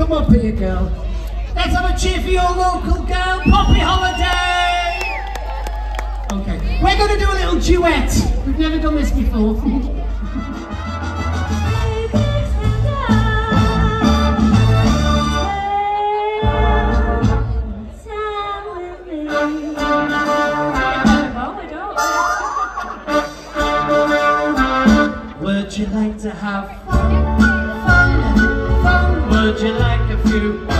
Come up here, girl. Let's have a cheer for your local girl, Poppy Holiday! Okay, we're going to do a little duet. We've never done this before. Would you like to have fun? Would you like a few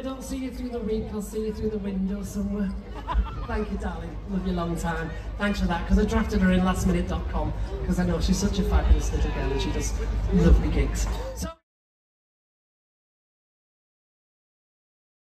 I don't see you through the week, I'll see you through the window somewhere. Thank you, darling. Love you long time. Thanks for that, because I drafted her in lastminute.com, because I know she's such a fabulous little girl and she does lovely gigs. So